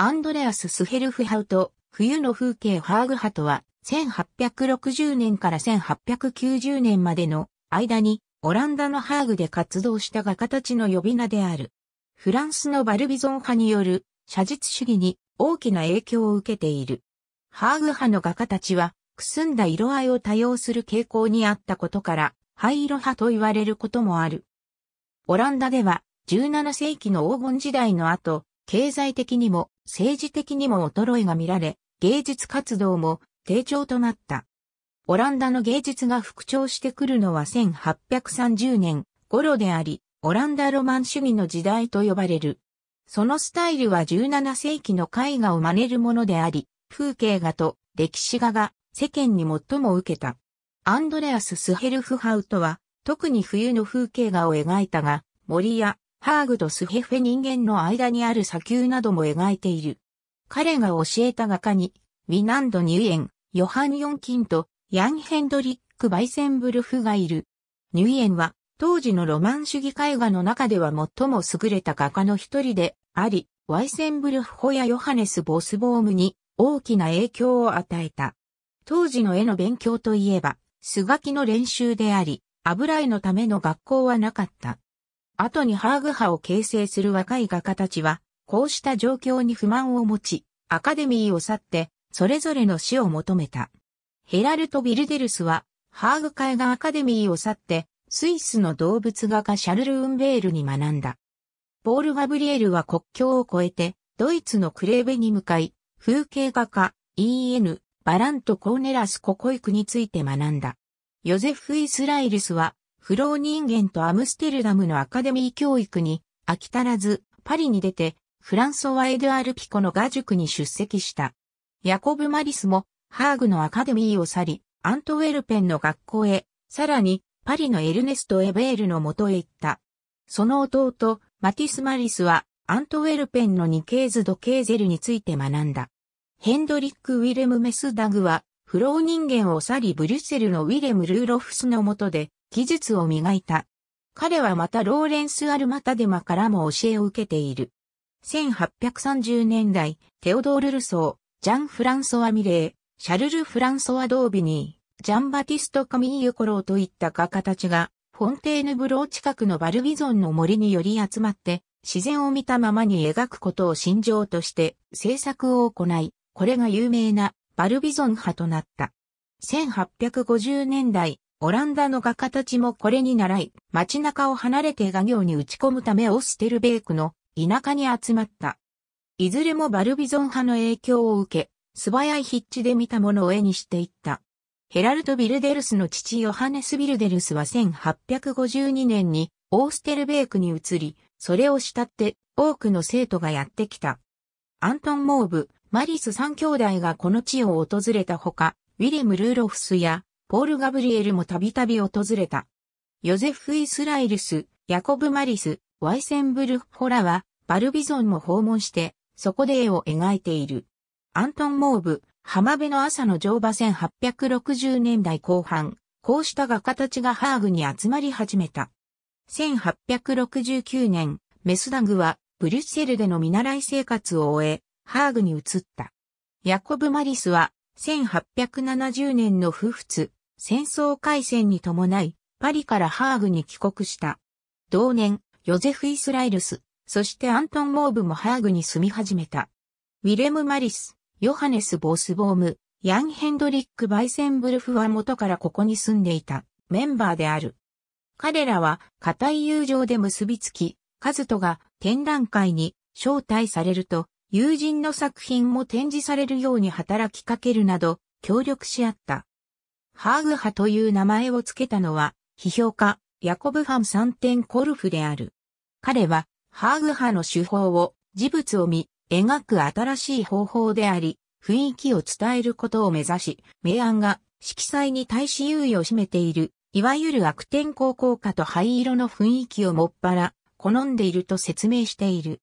アンドレアス・スヘルフハウト、冬の風景ハーグハトは、1860年から1890年までの間に、オランダのハーグで活動した画家たちの呼び名である。フランスのバルビゾン派による写実主義に大きな影響を受けている。ハーグ派の画家たちは、くすんだ色合いを多用する傾向にあったことから、灰色派と言われることもある。オランダでは、17世紀の黄金時代の後、経済的にも政治的にも衰えが見られ、芸術活動も低調となった。オランダの芸術が復調してくるのは1830年頃であり、オランダロマン主義の時代と呼ばれる。そのスタイルは17世紀の絵画を真似るものであり、風景画と歴史画が世間に最も受けた。アンドレアス・スヘルフハウトは、特に冬の風景画を描いたが、森やハーグとスヘフェ人間の間にある砂丘なども描いている。彼が教えた画家に、ウィナンド・ニュイエン、ヨハン・ヨンキンとヤン・ヘンドリック・バイセンブルフがいる。ニュイエンは、当時のロマン主義絵画の中では最も優れた画家の一人であり、ワイセンブルフホやヨハネス・ボスボームに大きな影響を与えた。当時の絵の勉強といえば、素書きの練習であり、油絵のための学校はなかった。後にハーグ派を形成する若い画家たちは、こうした状況に不満を持ち、アカデミーを去って、それぞれの死を求めた。ヘラルト・ビルデルスは、ハーグ絵画アカデミーを去って、スイスの動物画家シャルル・ウンベールに学んだ。ポール・ガブリエルは国境を越えて、ドイツのクレーベに向かい、風景画家、E.N. バラント・コーネラス・ココイクについて学んだ。ヨゼフ・イスライルスは、フロー人間とアムステルダムのアカデミー教育に飽き足らず、パリに出て、フランソワ・エドアル・ピコの画塾に出席した。ヤコブ・マリスも、ハーグのアカデミーを去り、アントウェルペンの学校へ、さらに、パリのエルネスト・エベールの元へ行った。その弟、マティス・マリスは、アントウェルペンのニケーズ・ド・ケーゼルについて学んだ。ヘンドリック・ウィレム・メスダグは、フローニンゲンを去りブリュッセルのウィレム・ルーロフスの下で、技術を磨いた。彼はまたローレンス・アルマタデマからも教えを受けている。1830年代、テオドール・ルソー、ジャン・フランソワ・ミレー、シャルル・フランソワ・ドービニー、ジャン・バティスト・カミーユ・コローといった画家たちが、フォンテーヌブロー近くのバルビゾンの森により集まって、自然を見たままに描くことを信条として制作を行い、これが有名なバルビゾン派となった。1850年代、オランダの画家たちもこれに習い、街中を離れて画業に打ち込むためオステルベークの田舎に集まった。いずれもバルビゾン派の影響を受け、素早い筆致で見たものを絵にしていった。ヘラルト・ビルデルスの父ヨハネス・ビルデルスは1852年にオーステルベークに移り、それを慕って多くの生徒がやってきた。アントン・モーブ、マリス三兄弟がこの地を訪れたほか、ウィレム・ルーロフスやポール・ガブリエルもたびたび訪れた。ヨゼフ・イスライルス、ヤコブ・マリス、ワイセンブルフ・ホラは、バルビゾンも訪問して、そこで絵を描いている。アントン・モーブ、浜辺の朝の乗馬1860年代後半、こうした画家たちがハーグに集まり始めた。1869年、メスダグは、ブリュッセルでの見習い生活を終え、ハーグに移った。ヤコブ・マリスは、1870年の不仏、戦争開戦に伴い、パリからハーグに帰国した。同年、ヨゼフ・イスライルス、そしてアントン・モーブもハーグに住み始めた。ウィレム・マリス、ヨハネス・ボースボーム、ヤン・ヘンドリック・バイセンブルフは元からここに住んでいたメンバーである。彼らは固い友情で結びつき、カズトが展覧会に招待されると、友人の作品も展示されるように働きかけるなど、協力し合った。ハーグ派という名前を付けたのは、批評家、ヤコブ・ファン・サンテン・コルフである。彼は、ハーグ派の手法を、事物を見、描く新しい方法であり、雰囲気を伝えることを目指し、明暗が色彩に対し優位を占めている、いわゆる悪天候効果と灰色の雰囲気をもっぱら、好んでいると説明している。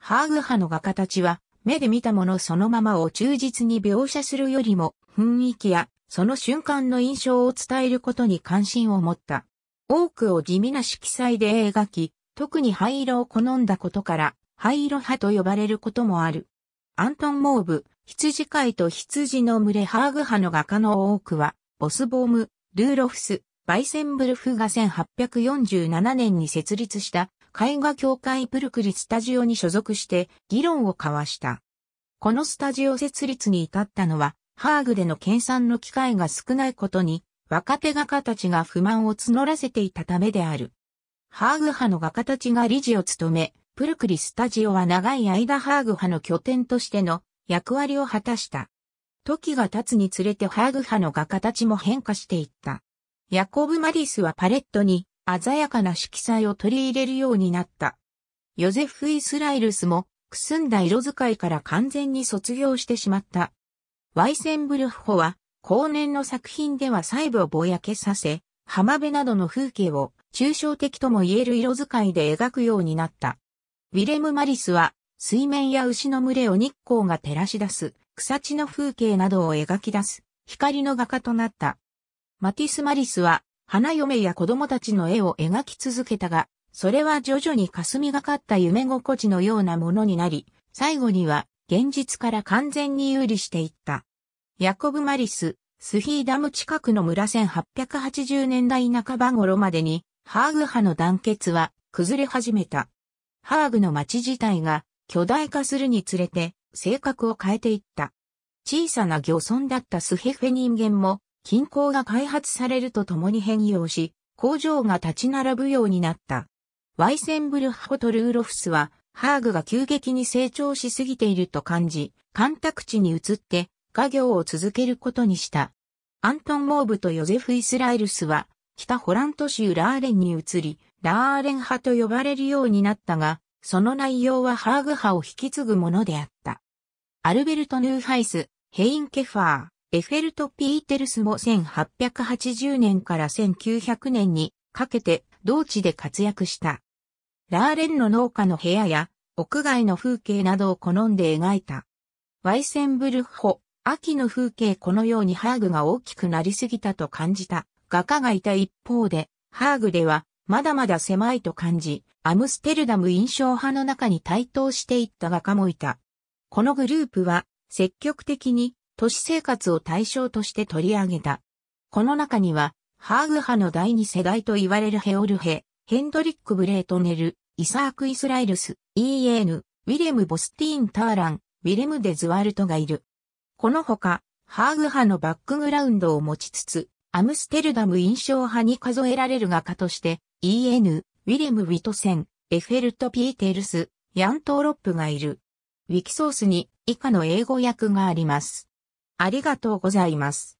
ハーグ派の画家たちは、目で見たものそのままを忠実に描写するよりも、雰囲気やその瞬間の印象を伝えることに関心を持った。多くを地味な色彩で描き、特に灰色を好んだことから、灰色派と呼ばれることもある。アントン・モーブ、羊飼いと羊の群れハーグ派の画家の多くは、ボスボーム、ルーロフス、バイセンブルフが1847年に設立した絵画協会プルクリスタジオに所属して議論を交わした。このスタジオ設立に至ったのは、ハーグでの研鑽の機会が少ないことに、若手画家たちが不満を募らせていたためである。ハーグ派の画家たちが理事を務め、プルクリスタジオは長い間ハーグ派の拠点としての役割を果たした。時が経つにつれてハーグ派の画家たちも変化していった。ヤコブ・マリスはパレットに鮮やかな色彩を取り入れるようになった。ヨゼフ・イスライルスも、くすんだ色使いから完全に卒業してしまった。ワイセンブルフホは、後年の作品では細部をぼやけさせ、浜辺などの風景を抽象的とも言える色使いで描くようになった。ウィレム・マリスは、水面や牛の群れを日光が照らし出す、草地の風景などを描き出す、光の画家となった。マティス・マリスは、花嫁や子供たちの絵を描き続けたが、それは徐々に霞がかった夢心地のようなものになり、最後には現実から完全に有利していった。ヤコブ・マリス、スヒーダム近くの村1880年代半ば頃までに、ハーグ派の団結は崩れ始めた。ハーグの町自体が巨大化するにつれて性格を変えていった。小さな漁村だったスヘフェ人間も近郊が開発されるとともに変容し、工場が立ち並ぶようになった。ワイセンブルフとルーロフスは、ハーグが急激に成長しすぎていると感じ、干拓地に移って画業を続けることにした。アントン・モーブとヨゼフ・イスラエルスは、北ホラント州ラーレンに移り、ラーレン派と呼ばれるようになったが、その内容はハーグ派を引き継ぐものであった。アルベルト・ヌーハイス、ヘイン・ケファー、エフェルト・ピーテルスも1880年から1900年にかけて同地で活躍した。ラーレンの農家の部屋や屋外の風景などを好んで描いた。ワイセンブルフホ、秋の風景このようにハーグが大きくなりすぎたと感じた画家がいた一方で、ハーグではまだまだ狭いと感じ、アムステルダム印象派の中に台頭していった画家もいた。このグループは積極的に都市生活を対象として取り上げた。この中には、ハーグ派の第二世代と言われるヘオルヘ、ヘンドリック・ブレートネル、イサーク・イスラエルス、E.N., ウィレム・ボスティーン・ターラン、ウィレム・デズワルトがいる。このほか、ハーグ派のバックグラウンドを持ちつつ、アムステルダム印象派に数えられる画家として、E.N., ウィレム・ウィトセン、エフェルト・ピーテルス、ヤントーロップがいる。ウィキソースに以下の英語訳があります。ありがとうございます。